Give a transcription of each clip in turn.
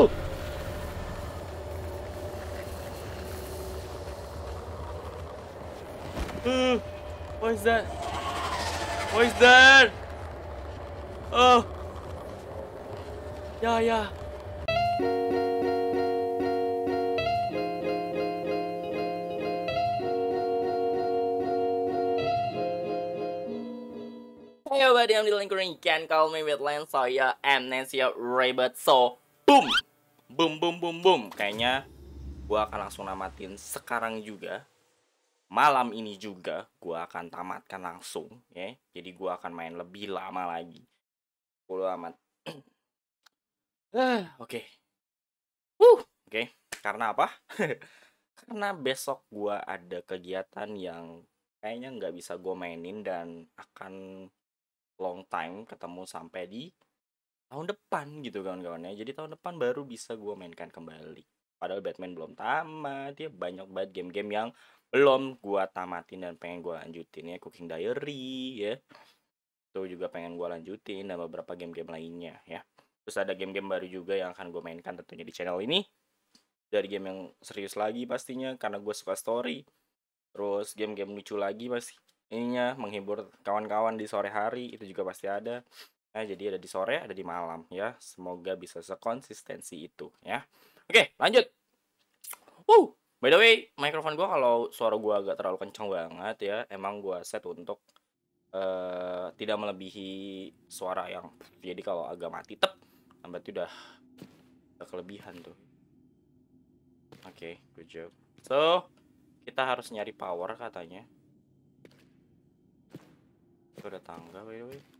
Wow! Uh, what is that? What is that? Oh. Yeah, yeah. Hey everybody, I'm Dylan Green. You can call me with Lance. So yeah, I'm Nancy Rabbit. So, boom, boom, boom, boom, boom. Kayaknya gua akan langsung namatin sekarang juga. Malam ini juga gua akan tamatkan langsung, ya. Jadi gua akan main lebih lama lagi. Bodo amat. Ah, oke. Uh, oke. Karena apa? Karena besok gua ada kegiatan yang kayaknya nggak bisa gue mainin dan akan long time ketemu sampai di tahun depan gitu kawan-kawan ya. Jadi tahun depan baru bisa gue mainkan kembali. Padahal Batman belum tamat, ya banyak banget game-game yang belum gue tamatin dan pengen gue lanjutin ya. Cooking Diary ya. Itu juga pengen gue lanjutin dan beberapa game-game lainnya ya. Terus ada game-game baru juga yang akan gue mainkan tentunya di channel ini. Dari game yang serius lagi pastinya karena gue suka story. Terus game-game lucu lagi pasti ininya menghibur kawan-kawan di sore hari itu juga pasti ada. Nah, jadi ada di sore, ada di malam ya. Semoga bisa sekonsistensi itu ya. Oke, lanjut. Wuh, by the way, mikrofon gua kalau suara gua agak terlalu kencang banget ya, emang gua set untuk uh, tidak melebihi suara yang jadi kalau agak mati tep, berarti udah udah kelebihan tuh. Oke, okay, good job. So, kita harus nyari power katanya. Itu ada tangga by the way.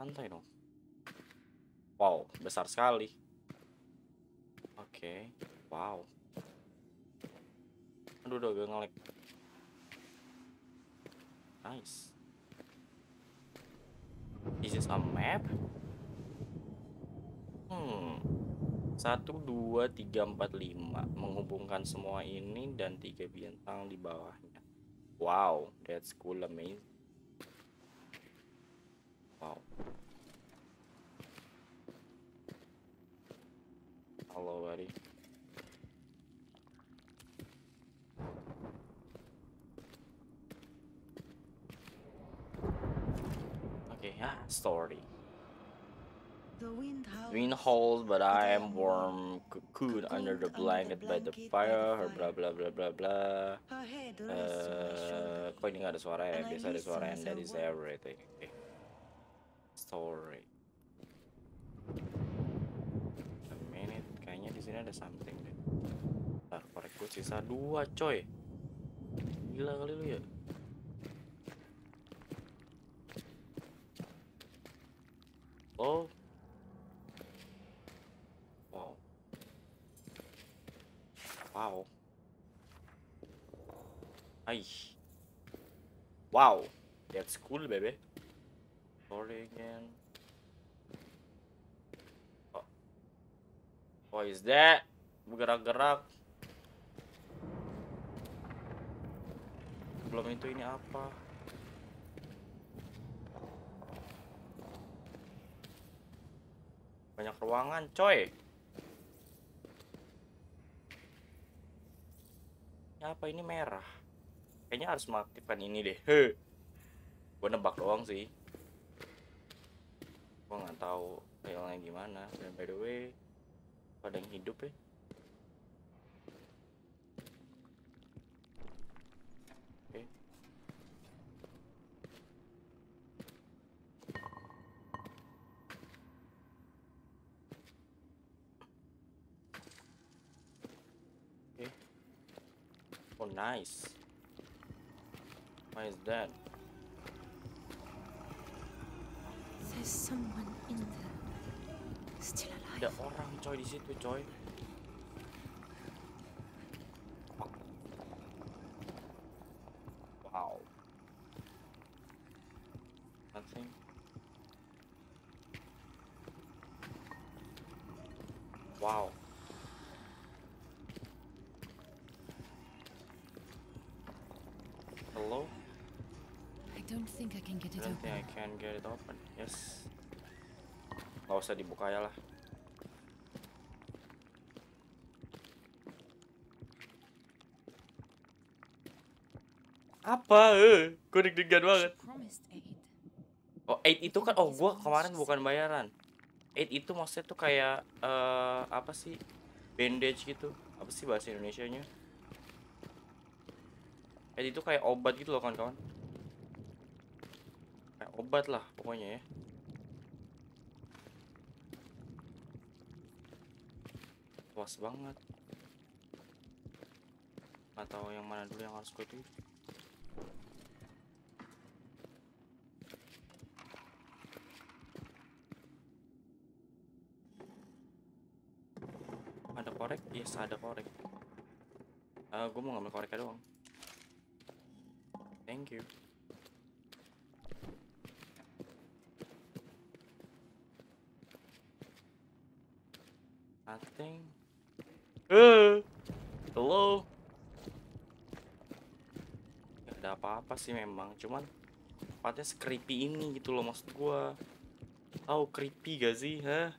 Santai dong. Wow, besar sekali. Oke, okay. wow. Aduh, udah gak ngelek. Nice. Is this a map? Hmm. 1, 2, 3, 4, 5 Menghubungkan semua ini dan tiga bintang di bawahnya Wow, that's cool, amazing Wow Halo, buddy Oke, okay, ya, story Wind howls, but I am warm, cocoon under the blanket by the fire, bla bla bla bla bla. Uh, kok ini nggak ada suara ya? Biasa ada suara and that is everything. Okay. Story. A minute, kayaknya di sini ada something deh. Ntar korek gue sisa dua, coy. Gila kali lu ya. Oh, Wow. Ay. Wow. That's cool, baby. Sorry again. What is that? Bergerak-gerak. Belum itu ini apa? Banyak ruangan, coy. apa ini merah kayaknya harus mengaktifkan ini deh he gue nebak doang sih gue nggak tahu realnya gimana dan by the way pada yang hidup ya Oh, nice. Why is that? There's someone in there. Still alive. Ada orang coy di situ coy. Wow. Nothing. Wow. Hello? I don't think I can get it open. I can get it open. Yes. nggak usah dibuka ya lah apa? Eh gue deg-degan banget. Oh eight itu kan oh gue kemarin bukan bayaran. Eight itu maksudnya tuh kayak eh apa sih? Bandage gitu. Apa sih bahasa Indonesia nya eight itu kayak obat gitu loh kawan-kawan. Kayak obat lah pokoknya ya. Luas banget. Tahu yang mana dulu yang harus gue tuh ada korek? Yes ada korek. Eh gue mau ngambil koreknya doang. Thank you. Nothing eh hello Gak ada apa-apa sih memang. Cuman tempatnya creepy ini gitu loh maksud gua. Tahu creepy gak sih? Hah?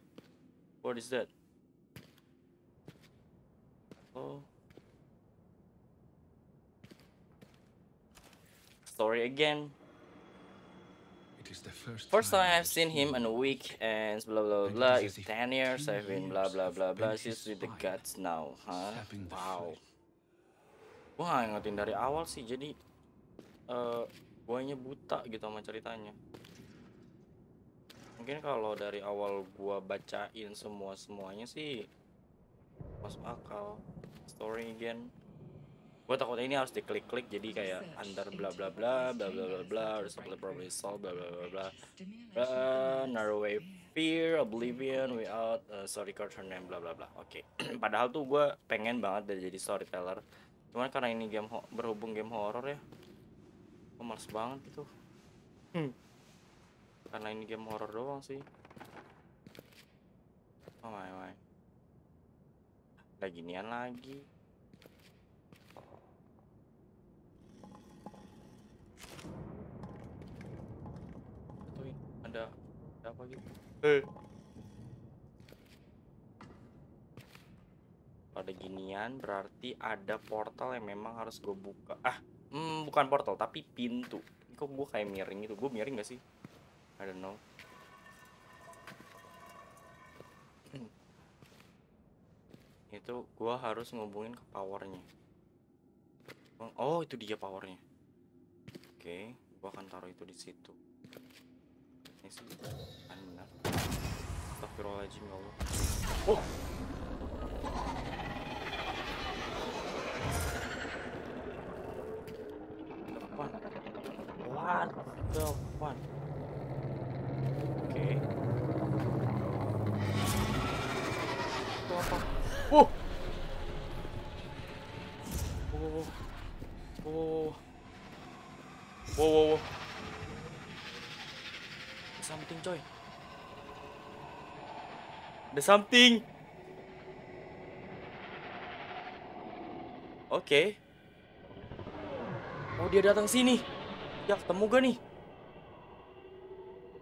What is that? Oh. Story again. First, time I've seen him in a week and blah blah blah. it is If as if ten years I've been blah blah blah blah. She's with the guts now, huh? Wow. nggak ngertiin dari awal sih, jadi eh guanya buta gitu sama ceritanya. Mungkin kalau dari awal gua bacain semua semuanya sih masuk akal. Story again. Gua takutnya ini harus diklik-klik jadi kayak under bla bla bla bla bla bla bla problem solve bla bla bla bla Uh, Norway Fear, Oblivion, Without, uh, Sorry Card Her Name, bla bla bla. Oke. Padahal tuh gue pengen banget dari jadi storyteller. Cuman karena ini game berhubung game horror ya, gue males banget gitu. Hmm. Karena ini game horror doang sih. Oh my my. Ada ginian lagi. Tuh ini ada ada apa gitu? Eh. Ada ginian berarti ada portal yang memang harus gue buka. Ah, hmm, bukan portal tapi pintu. Kok gue kayak miring gitu? Gue miring gak sih? I don't know. Itu gue harus ngubungin ke powernya. Oh, itu dia powernya. Oke, gua akan taruh itu di situ. Ini sih kan benar. Astagfirullahaladzim ya Allah. Oh. Depan. What the fuck? Oke. Itu apa? Oh. Oh. Oh. Wow, wow, wow. Ada something coy. Ada something. Oke. Oh dia datang sini. Ya ketemu gak nih?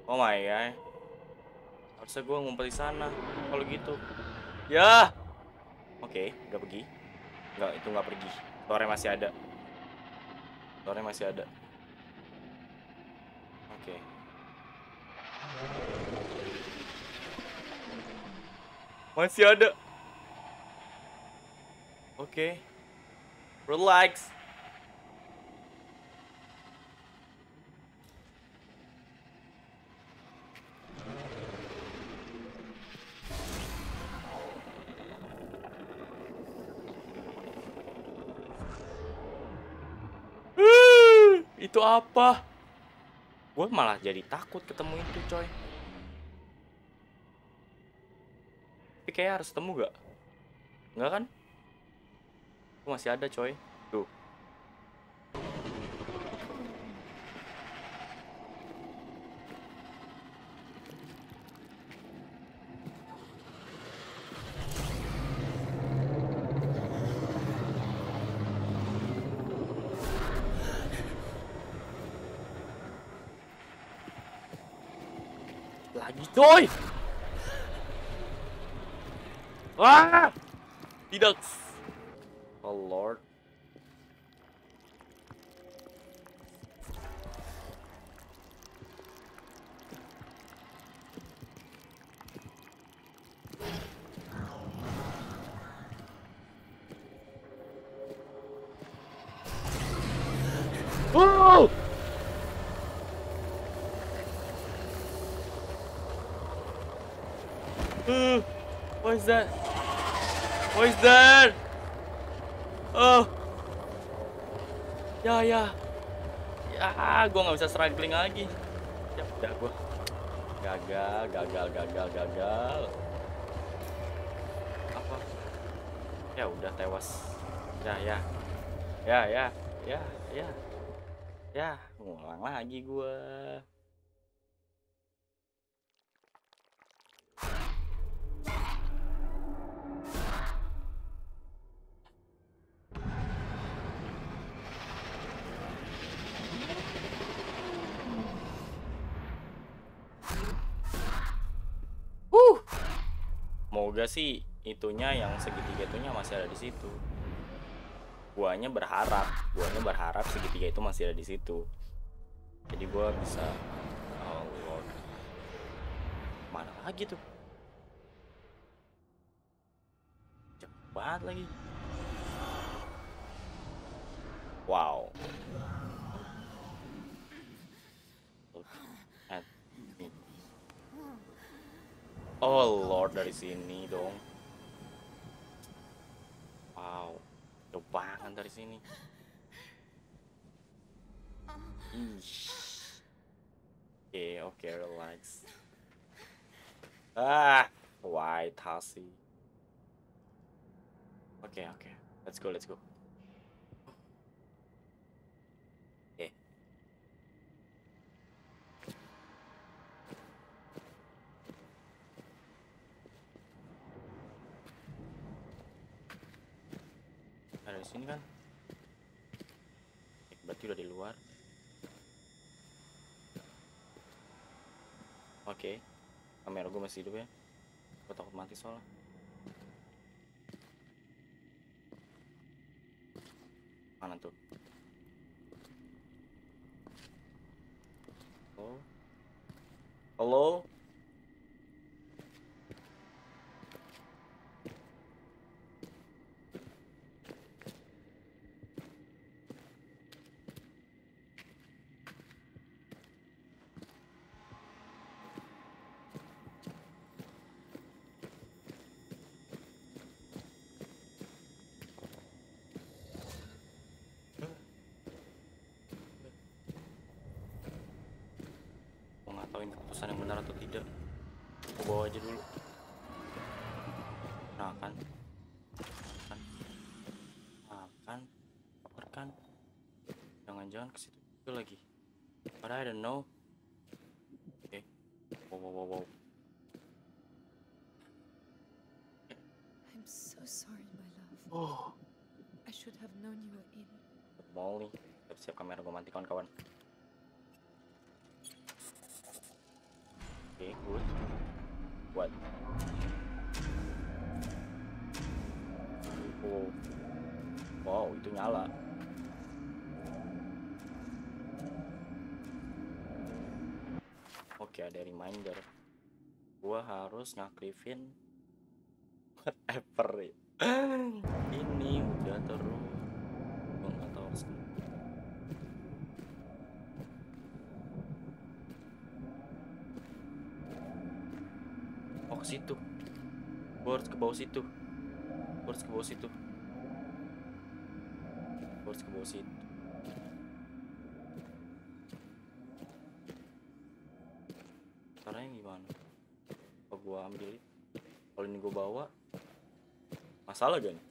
Oh my god. Harusnya gue ngumpet di sana. Kalau gitu. Ya. Oke, udah pergi. Enggak, itu nggak pergi. Sore masih ada. Sore masih ada. Oke. Masih ada. Oke. Relax. Uh, Itu apa? Gue malah jadi takut ketemu itu coy. Tapi kayak harus ketemu gak? Enggak kan? Oh, masih ada coy. Tuh. Lagi tôi Ah! he Redux. Oh lord. What is that? What is that? Oh. Ya ya. Ya, gua nggak bisa struggling lagi. Ya udah gua. Gagal, gagal, gagal, gagal. Apa? Ya udah tewas. Ya ya. Ya ya. Ya ya. Ya, ngulang lagi gua. Moga sih itunya yang segitiga itunya masih ada di situ. Guanya berharap, guanya berharap segitiga itu masih ada di situ. Jadi gua bisa oh Lord. Mana lagi tuh? Banget lagi. Wow. Oh Lord dari sini dong. Wow, banget dari sini. Oke oke relax. Ah, white Hasi. Oke oke, let's go let's go. Sini kan? Berarti udah di luar. Oke, kamera gue masih hidup ya. Gue takut mati soalnya. Mana tuh? Halo? Halo? Ini keputusan yang benar atau tidak. Gue bawa aja dulu. Nah kan, kan, nah kan, Apa kan. Jangan-jangan ke situ juga lagi. But I don't know. Oke. Wow, wow, wow, wow. I'm so sorry, my love. Oh. I should have known you were in. Molly. Siap-siap kamera gue mati kawan-kawan. Oke, good. What? Oh. Wow, itu nyala. Oke, ada reminder. Gua harus ngaklifin whatever. Ini udah terus. Situ. Gua harus ke bawah situ. Gua harus ke bawah situ. Gua harus ke bawah situ. Caranya gimana? Apa gua ambil? Kalau ini gua bawa, masalah gak nih?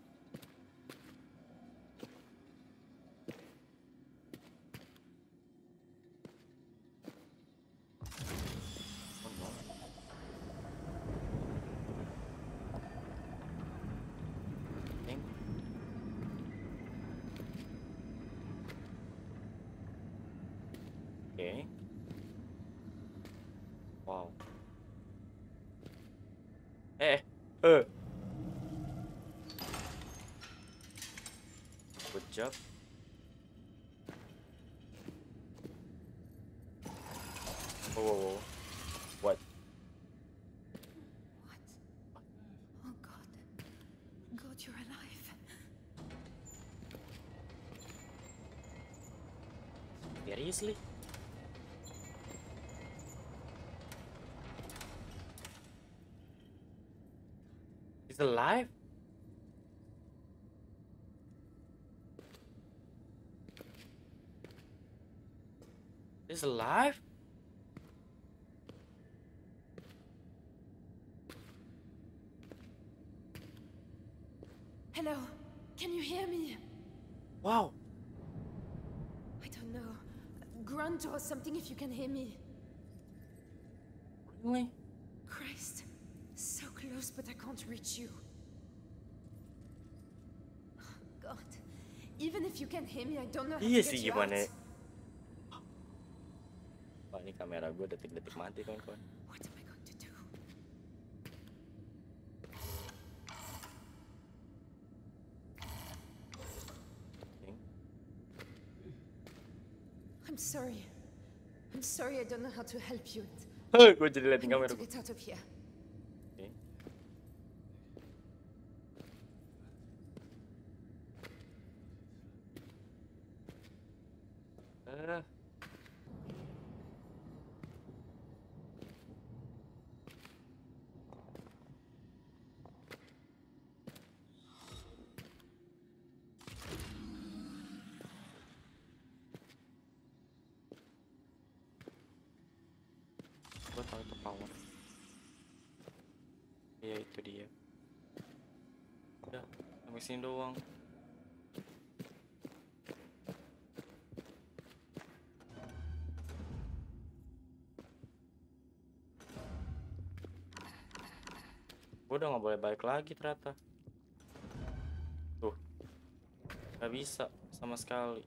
Seriously? He's alive? He's alive? Hello. Can you hear me? Wow. I don't know. Grunt or something if you can hear me. Really? Christ. So close, but I can't reach you. God. Even if you can hear me, I don't know how Iya to get you gimana. out. Wah ini kamera gue detik-detik mati kawan-kawan. What am I going to do? Oke. I'm sorry. I'm sorry I don't know how to help you. gue jadi I liatin need kamera to get out of here. Sini doang. Gue udah nggak boleh balik lagi ternyata. Tuh, nggak bisa sama sekali.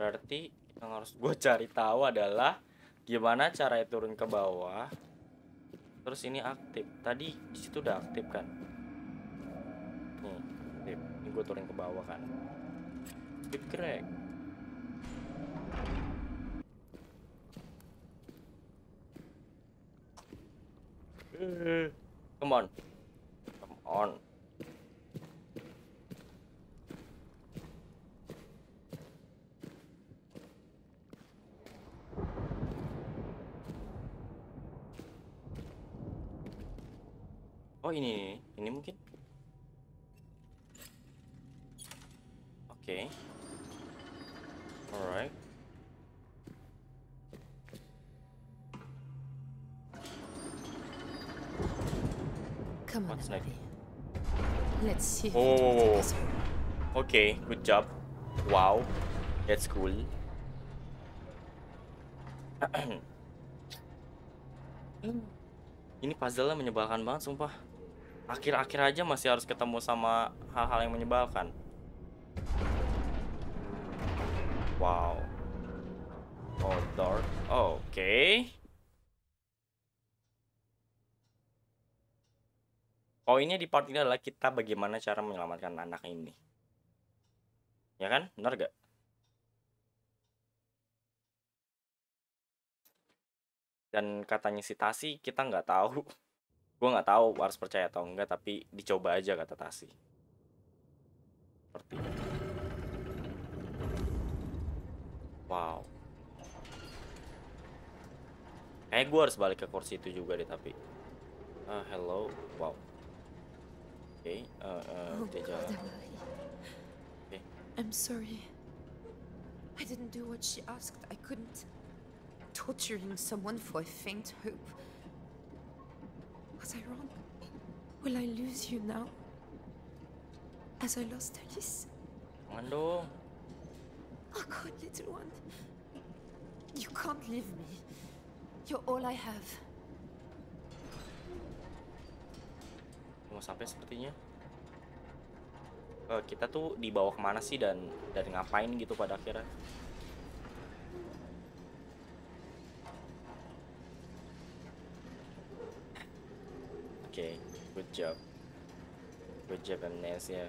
Berarti yang harus gue cari tahu adalah gimana cara turun ke bawah terus ini aktif tadi di situ udah aktif kan gue turun ke bawah kan. Aktif crack come on. Come on. Oh ini, ini mungkin. Oke. Alright. Come on. Let's see. Oh. Oke, good job. Wow, that's cool. Ini puzzle-nya menyebalkan banget, sumpah. Akhir-akhir aja masih harus ketemu sama hal-hal yang menyebalkan. Wow. Oh, dark. Oke. Poinnya di part ini adalah kita bagaimana cara menyelamatkan anak ini. Ya kan? Benar gak? Dan katanya si Tasi kita nggak tahu. Gue nggak tahu harus percaya atau enggak, tapi dicoba aja kata Tasi. Seperti. Wow. Kayak gue harus balik ke kursi itu juga deh tapi. Ah, hello. Wow. Oke, eh, eh, Oh. Emily. Okay. I'm sorry. I didn't do what she asked. I couldn't. Torturing someone for a faint hope. Was I wrong? Will I lose you now? As I lost Alice? Dong. Oh God, little one. You can't leave me. You're all I have. Mau sampai sepertinya. Eh, kita tuh dibawa ke mana sih dan dan ngapain gitu pada akhirnya? Oke good job. Good job Amnesia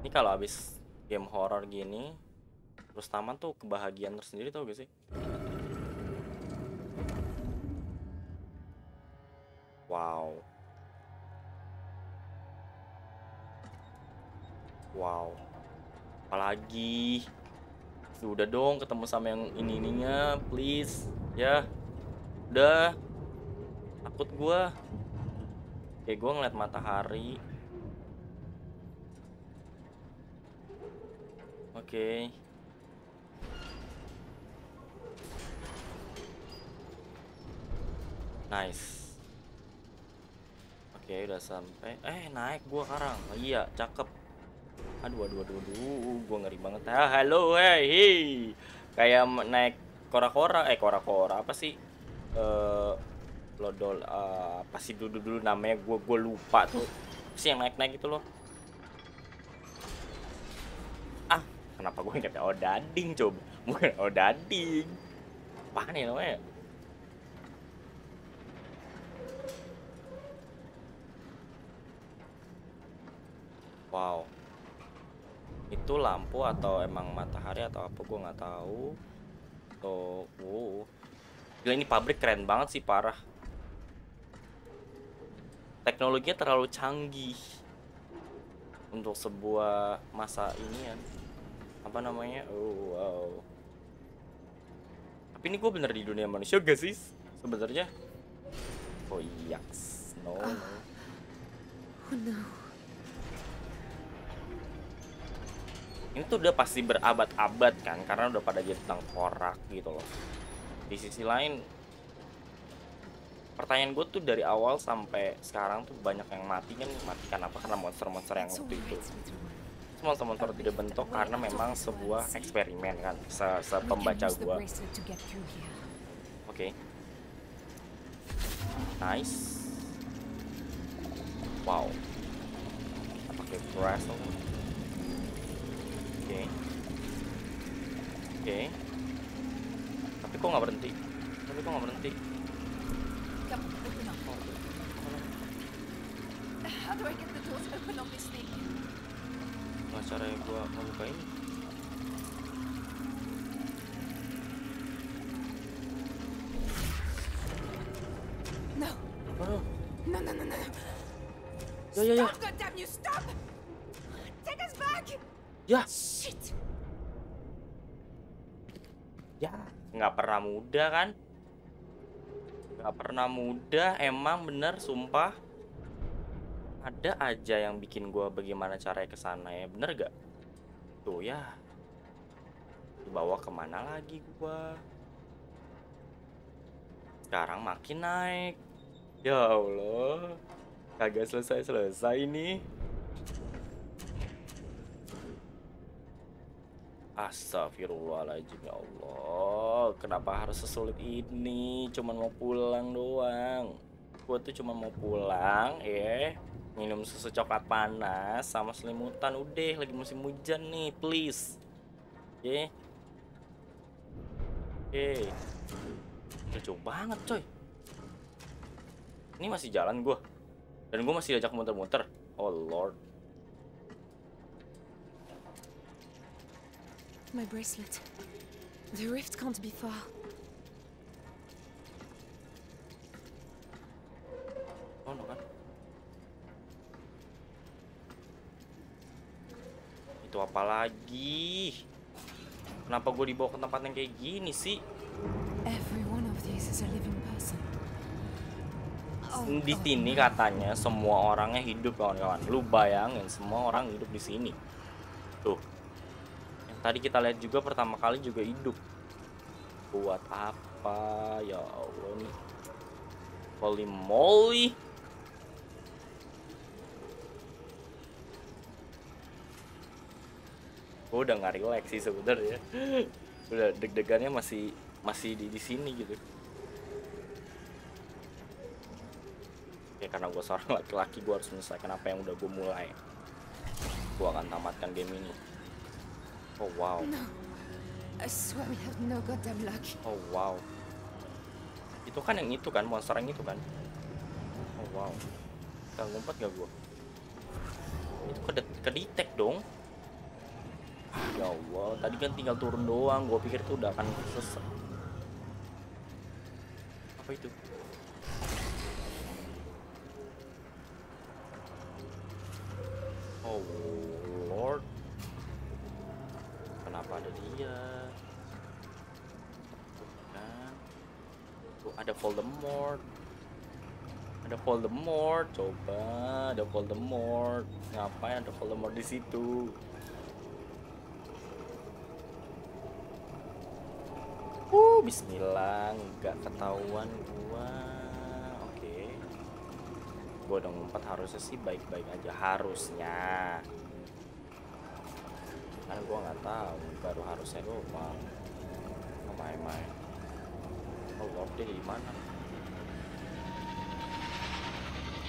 Ini kalau habis game horror gini, terus taman tuh kebahagiaan tersendiri tau gak sih? Duh, Udah dong ketemu sama yang ini ininya, please. Ya. Udah. Takut gua. Kayak gua ngeliat matahari. Oke. Nice. Oke, udah sampai. Eh, naik gua sekarang. Oh, iya, cakep. Aduh, aduh, aduh, aduh, gua ngeri banget. Ah, halo, hey, hey. Kayak naik kora-kora, eh kora-kora apa sih? Eh, lodol eh, apa sih dulu dulu namanya gua gua lupa tuh. Apa sih yang naik-naik itu loh. Ah, kenapa gue inget Odading coba? Bukan Odading. Apaan ya namanya? Wow. Itu lampu atau emang matahari atau apa gue nggak tahu. Tuh, wow. Gila ini pabrik keren banget sih parah. Teknologinya terlalu canggih untuk sebuah masa ini ya. Apa namanya? Oh, wow. Tapi ini gue bener di dunia manusia gak sih sebenarnya? Oh iya, no, no. Oh no. Ini tuh udah pasti berabad-abad kan karena udah pada jadi tengkorak gitu loh. Di sisi lain pertanyaan gue tuh dari awal sampai sekarang tuh banyak yang mati kan mati karena apa? Karena monster-monster yang waktu itu. Everyone. monster-monster tidak bentuk karena memang sebuah eksperimen kan se, se pembaca gue bracelet oke. Nice. Wow. Pakai brush oke oke oke tapi kok nggak berhenti tapi kok nggak berhenti open up. How do I get the doors open on this thing? nggak caranya gua ngebuka ini No, no, no, no, no. ya ya ya Stop, goddamn you, stop! Take us back! ya Shit! Pernah muda kan? Nggak pernah muda emang bener sumpah. Ada aja yang bikin gua bagaimana caranya ke sana ya bener gak tuh ya. Dibawa ke mana lagi gua? Sekarang makin naik. Ya Allah kagak selesai selesai ini Astagfirullahaladzim ya Allah. Kenapa harus sesulit ini? Cuman mau pulang doang. Gue tuh cuma mau pulang ya. Minum susu coklat panas Sama selimutan. Udah lagi musim hujan nih Please. Ya. Oke Lucu banget coy. Ini masih jalan gue Dan gue masih diajak muter-muter. Oh lord My bracelet. The rift can't be far. Oh, no kan? Itu apa lagi? Kenapa gue dibawa ke tempat yang kayak gini sih? Every one of these is a living person. Oh, Di oh, sini katanya semua orangnya hidup kawan-kawan. Lu bayangin semua orang hidup di sini. Tuh. Tadi kita lihat juga pertama kali juga hidup. Buat apa? Ya Allah nih. Holy moly. Gue udah nggak relax sih sebenarnya. udah deg-degannya masih masih di di sini gitu. ya karena gue seorang laki-laki gue harus menyelesaikan apa yang udah gue mulai gue akan tamatkan game ini oh wow No. I swear we have no goddamn luck. oh wow itu kan yang itu kan monster yang itu kan oh wow gak ngumpet gak gue itu ke ke detect dong Ya Allah, tadi kan tinggal turun doang. Gua pikir tuh udah akan selesai. Apa itu? Oh Lord, kenapa ada dia? Tuh kan, tuh ada Voldemort. Ada Voldemort, coba ada Voldemort. Ngapain ada Voldemort di situ? Uh, bismillah, nggak ketahuan gua. Oke. Gua udah ngumpet harusnya sih baik-baik aja harusnya. Karena gua nggak tahu, baru harusnya. Oh my my. Oh Lord, dia di mana?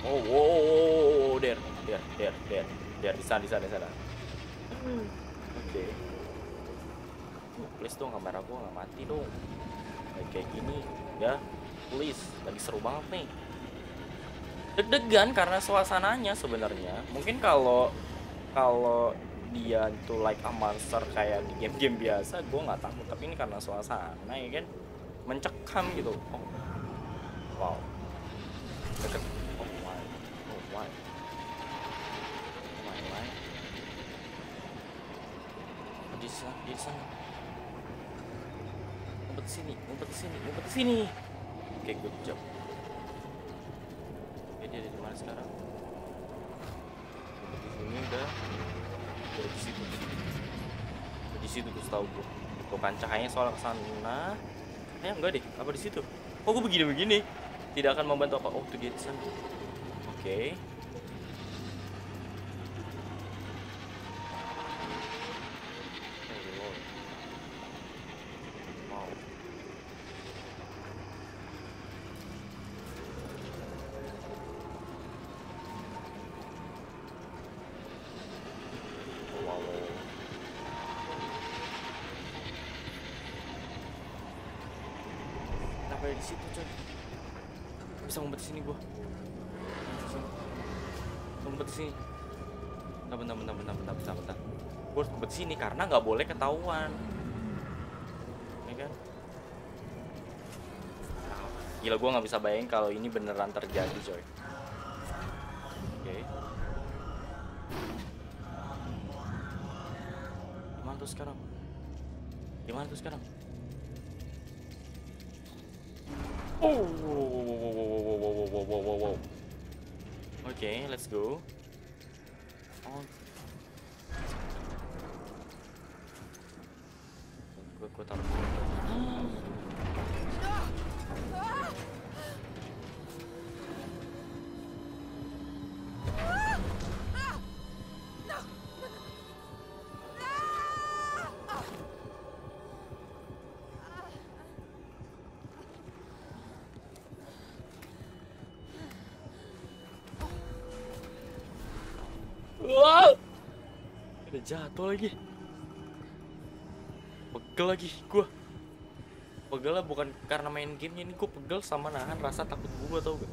Oh, wow, wow, der, der, der, der, der, di sana, di sana, di sana. Oke. Uh, please dong kamera gua nggak mati dong. Kayak gini, ya, please. Lagi seru banget nih. Deg-degan karena suasananya sebenarnya. Mungkin kalau kalau dia itu like a monster kayak di game-game biasa, gua nggak takut. Tapi ini karena suasana ya kan, mencekam gitu. Oh, wow. Deket. Oh my, oh my, oh my, my. Oh, di sana, di. Ngumpet sini, ngumpet sini, ngumpet sini. Oke, good job. Oke, dia di mana sekarang? Ngumpet di sini udah. Udah di situ. Di situ tuh setahu gua. Gua kan cahayanya soal ke sana. Eh, enggak deh, apa di situ? Oh, gua begini-begini. Tidak akan membantu apa. Oh, tuh dia di sana. Oke. Oh, Lord. Wow. Oh, wow, wow. Kenapa ada di situ, coy? Bisa ngumpet sini gua. Ngumpet sini. Bentar, bentar, bentar, bentar, bentar, bentar, bentar. Gua harus ngumpet sini karena nggak boleh ketahuan. Ya kan? Gila gua nggak bisa bayangin kalau ini beneran terjadi, coy. これ楽しううじゃあ遠い。Pegel lagi gua. Pegelnya bukan karena main gamenya ini gua pegel sama nahan rasa takut gua tau gak?